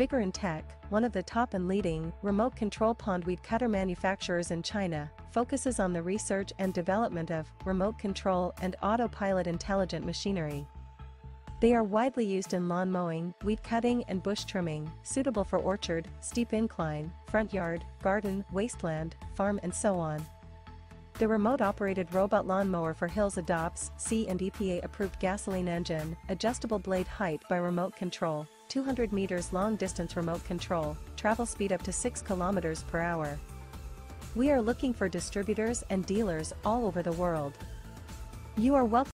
Vigorun Tech, one of the top and leading remote control pond weed cutter manufacturers in China, focuses on the research and development of remote control and autopilot intelligent machinery. They are widely used in lawn mowing, weed cutting and bush trimming, suitable for orchard, steep incline, front yard, garden, wasteland, farm and so on. The remote-operated robot lawnmower for hills adopts C and EPA approved gasoline engine, adjustable blade height by remote control, 200 meters long distance remote control, travel speed up to 6 kilometers per hour. We are looking for distributors and dealers all over the world. You are welcome